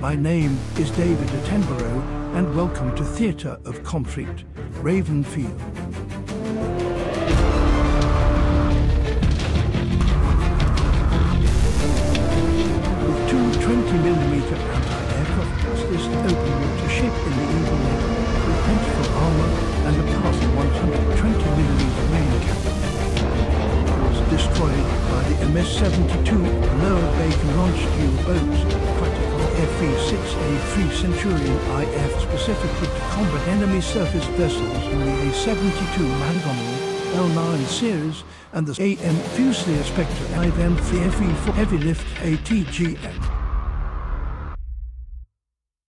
My name is David Attenborough, and welcome to Theatre of Conflict, Ravenfield. With two 20mm anti-aircraft clusters to open water ship in the Eagle Lake, with plentiful armor and a past 120mm main cannon. Was destroyed by the MS-72 lower Bacon launched U-boats, practical FE-6A3 Centurion IF specifically to combat enemy surface vessels in the A-72 Montgomery L9 series and the AM Fusilier Spectre I then the FE4 heavy lift ATGM.